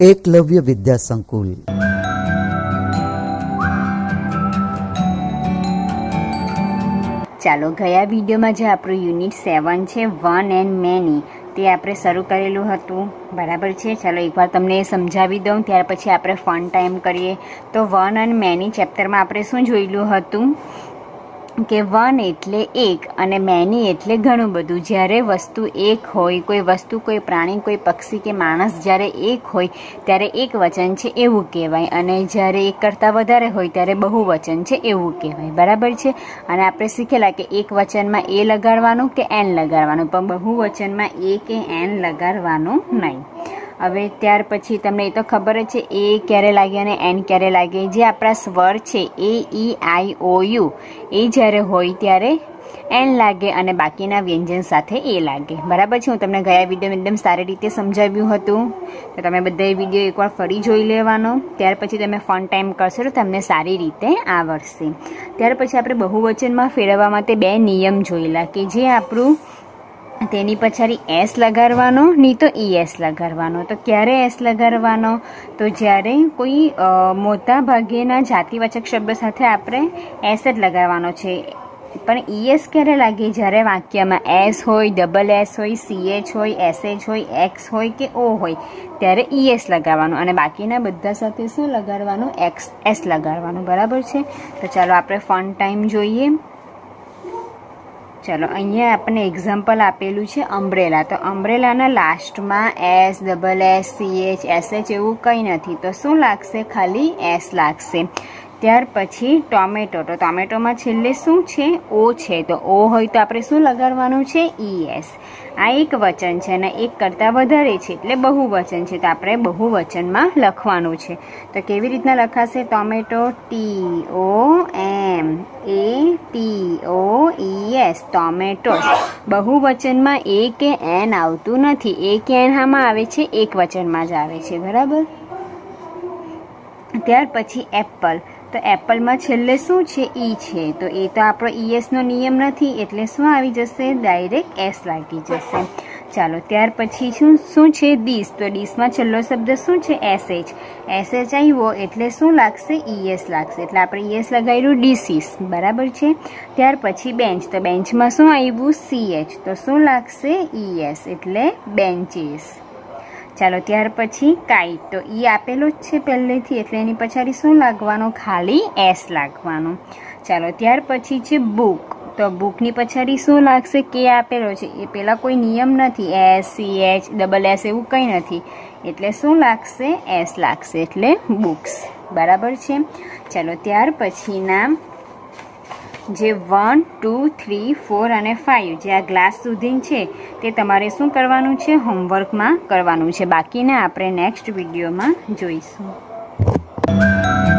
એકલવ્ય વિદ્યા સંકુલ ચાલો, ગયા વિડીયોમાં જે આપણું યુનિટ સેવન છે વન એન્ડ મેની તે આપણે શરૂ કરેલું હતું. બરાબર છે? ચાલો, એકવાર તમને સમજાવી દઉં, ત્યાર પછી આપણે ફન ટાઈમ કરીએ. તો વન એન્ડ મેની ચેપ્ટરમાં આપણે શું જોયેલું હતું? કે વન એટલે એક અને મેની એટલે ઘણું બધું. જ્યારે વસ્તુ એક હોય, કોઈ વસ્તુ, કોઈ પ્રાણી, કોઈ પક્ષી કે માણસ જ્યારે એક હોય, ત્યારે એક વચન છે એવું કહેવાય. અને જ્યારે એક કરતાં વધારે હોય, ત્યારે બહુ વચન છે એવું કહેવાય. બરાબર છે? અને આપણે શીખેલા કે એક વચનમાં એ લગાડવાનું કે એન લગાડવાનું. પણ બહુ વચનમાં એ કે એન લગાડવાનું નહીં. હવે ત્યાર પછી તમને એ તો ખબર જ છે, એ ક્યારે લાગે અને એન ક્યારે લાગે. જે આપણા સ્વર છે, એ, ઈ, આઈ, ઓ, યુ, એ જ્યારે હોય ત્યારે એન લાગે અને બાકીના વ્યંજન સાથે એ લાગે. બરાબર છે? હું તમને ગયા વીડિયો એકદમ સારી રીતે સમજાવ્યું હતું. તો તમે બધા વીડિયો એકવાર ફરી જોઈ લેવાનો. ત્યાર પછી તમે ફન ટાઈમ કરશો તો તમને સારી રીતે આવડશે. ત્યાર પછી આપણે બહુવચનમાં ફેરવવા માટે બે નિયમ જોયેલા કે જે આપણું તેની પછાડી એસ લગાડવાનો, નહીં તો ઈ એસ લગાડવાનો. તો ક્યારે એસ લગાડવાનો? તો જ્યારે કોઈ મોટા ભાગેના જાતિવાચક શબ્દ સાથે આપણે એસ જ લગાડવાનો છે. પણ ઈએસ ક્યારે લાગે? જ્યારે વાક્યમાં એસ હોય ડબલ એસ હોય સીએચ હોય એસએચ હોય એક્સ હોય કે ઓ હોય, ત્યારે ઈએસ લગાડવાનું. અને બાકીના બધા સાથે શું લગાડવાનું? X S લગાડવાનું. બરાબર છે? તો ચાલો આપણે ફન ટાઈમ જોઈએ. ચાલો, અહીંયા આપણને એક્ઝામ્પલ આપેલું છે અમ્બ્રેલા તો અમ્બ્રેલાના લાસ્ટમાં S double S C H S H એવું કંઈ નથી. તો શું લાગશે? ખાલી એસ લાગશે. ત્યાર પછી ટોમેટો. તો ટોમેટોમાં છેલ્લે શું છે? ઓ છે. તો ઓ હોય તો આપણે શું લગાડવાનું છે? ઈ એસ આ એક વચન છે અને એક કરતાં વધારે છે. એટલે બહુવચન છે. તો આપણે બહુવચનમાં લખવાનું છે. તો કેવી રીતના લખાશે? Tomato T O M A T O E S tomato. બહુવચનમાં એ કે એન આવતું નથી. એ કે એન હામાં આવે છે? એક વચનમાં જ આવે છે. બરાબર? ત્યાર પછી એપલ. તો એપલમાં છેલ્લે શું છે? ઈ છે. તો એ તો આપણો ઈએસનો નિયમ નથી, એટલે શું આવી જશે? ડાયરેક્ટ એસ લાગી જશે. ચાલો, ત્યાર પછી શું શું છે? ડીશ તો ડીશમાં છેલ્લો શબ્દ શું છે? એસએચ એસએચ આવ્યો એટલે શું લાગશે? ઈએસ લાગશે. એટલે આપણે ઈએસ લગાવ્યું ડીસીસ બરાબર છે? ત્યાર પછી બેન્ચ તો બેન્ચમાં શું આવ્યું? સીએચ તો શું લાગશે? ઈએસ એટલે બેન્ચીસ ચાલો ત્યાર પછી કાઈટ તો ઈ આપેલો જ છે પહેલેથી, એટલે એની પછાડી શું લાગવાનો? ખાલી એસ લાગવાનો. ચાલો ત્યાર પછી છે બુક તો બુકની પછાડી શું લાગશે? કે આપેલો છે? એ પહેલાં કોઈ નિયમ નથી. S C H double S એવું કંઈ નથી. એટલે શું લાગશે? એસ લાગશે. એટલે બુક્સ બરાબર છે? ચાલો ત્યાર પછીના જે વન, ટુ, થ્રી, ફોર અને ફાઇવ જે આ ગ્લાસ સુધી છે, તે તમારે શું કરવાનું છે? હોમવર્કમાં કરવાનું છે. બાકીને આપણે નેક્સ્ટ વિડીયોમાં જોઈશું.